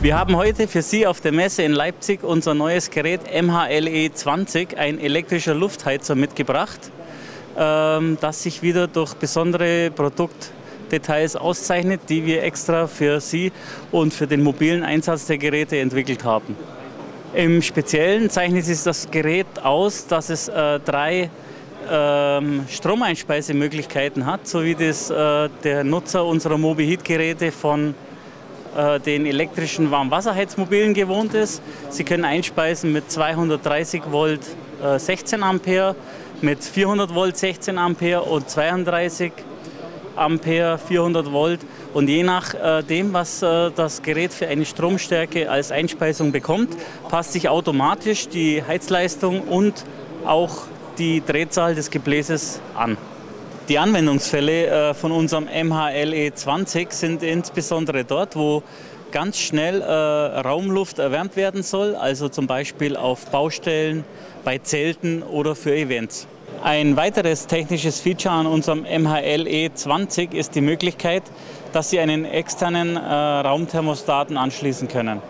Wir haben heute für Sie auf der Messe in Leipzig unser neues Gerät MHLE 20, ein elektrischer Luftheizer, mitgebracht, ähm, das sich wieder durch besondere Produktdetails auszeichnet, die wir extra für Sie und für den mobilen Einsatz der Geräte entwickelt haben. Im Speziellen zeichnet sich das Gerät aus, dass es äh, drei ähm, Stromeinspeisemöglichkeiten hat, so wie das äh, der Nutzer unserer Mobi-Heat-Geräte von äh, den elektrischen Warmwasserheizmobilen gewohnt ist. Sie können einspeisen mit 230 Volt äh, 16 Ampere, mit 400 Volt 16 Ampere und 32 Ampere 400 Volt. Und je nachdem, äh, was äh, das Gerät für eine Stromstärke als Einspeisung bekommt, passt sich automatisch die Heizleistung und auch die Drehzahl des Gebläses an. Die Anwendungsfälle äh, von unserem MHLE 20 sind insbesondere dort, wo ganz schnell äh, Raumluft erwärmt werden soll, also zum Beispiel auf Baustellen, bei Zelten oder für Events. Ein weiteres technisches Feature an unserem MHLE 20 ist die Möglichkeit, dass Sie einen externen äh, Raumthermostaten anschließen können.